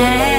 day.